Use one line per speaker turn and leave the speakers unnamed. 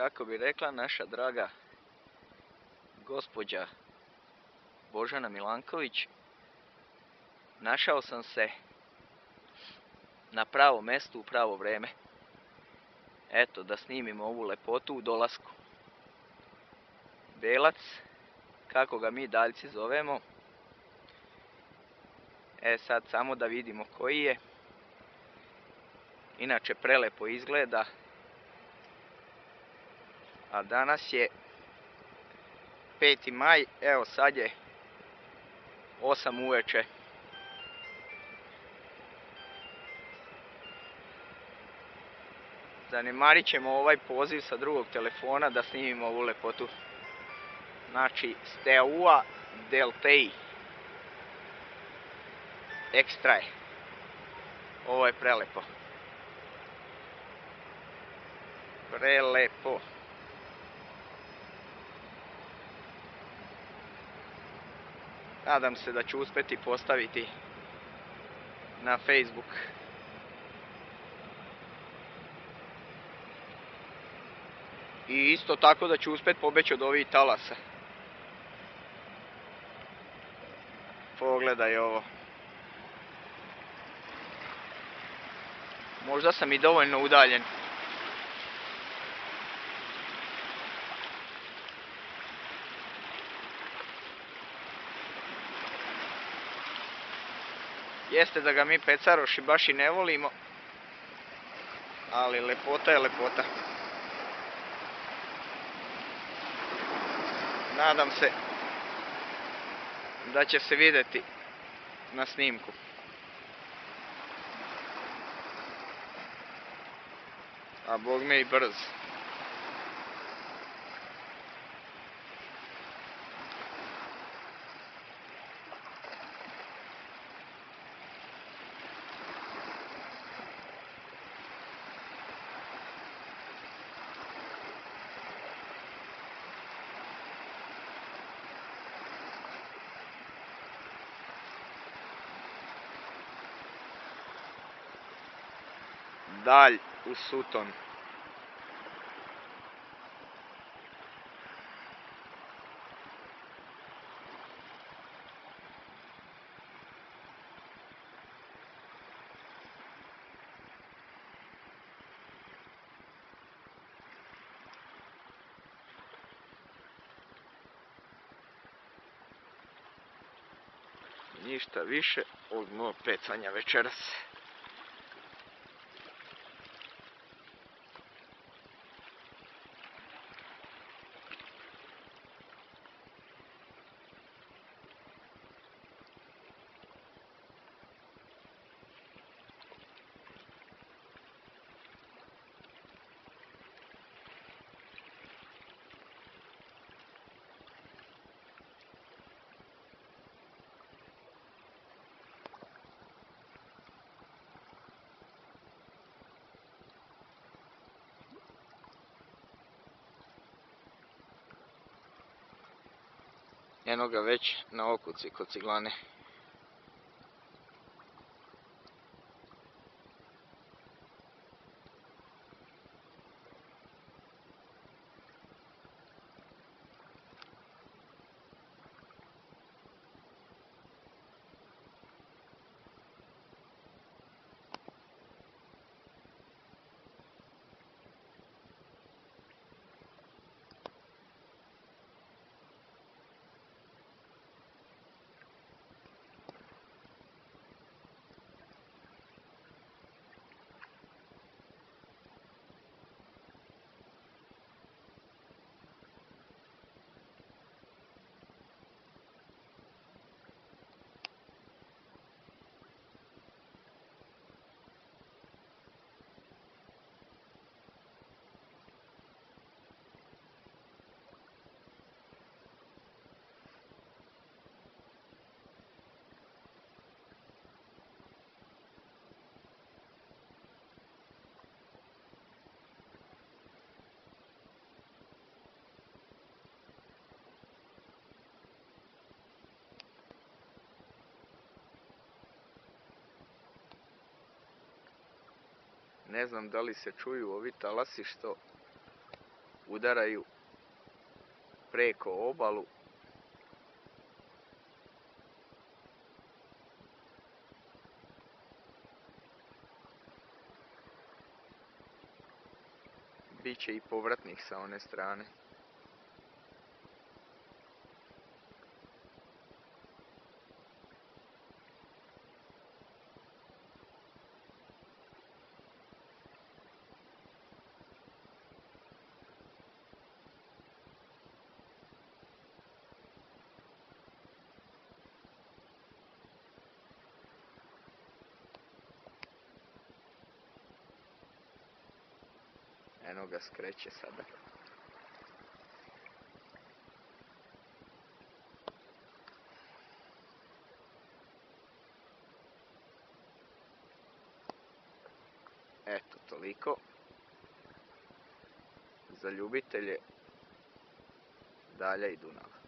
kako bi rekla naša draga gospođa Božana Milanković, našao sam se na pravo mjestu u pravo vrijeme. Eto, da snimimo ovu lepotu u dolasku. Belac, kako ga mi daljci zovemo. E sad samo da vidimo koji je. Inače prelepo izgleda. A danas je 5. maj, evo sad je 8 uveče. Zanemarit ćemo ovaj poziv sa drugog telefona da snimimo ovu lepotu. Znači, Steaua Deltei. Ekstra je. Ovo je prelepo. Prelepo. Nadam se da ću uspjeti postaviti na Facebook. I isto tako da ću uspjeti pobeći od ovih talasa. Pogledaj ovo. Možda sam i dovoljno udaljen. Jeste da ga mi pecaroši baš i ne volimo, ali lepota je lepota. Nadam se da će se vidjeti na snimku. A bog me i brz. Dalj u Suton. Ništa više od mojeg pecanja večeras. Eno već na okuci kod ciglane. Ne znam da li se čuju ovi talasi što udaraju preko obalu. Biće i povratnih sa one strane. Eno ga skreće sada. Eto, toliko. Za ljubitelje Dalja i Dunava.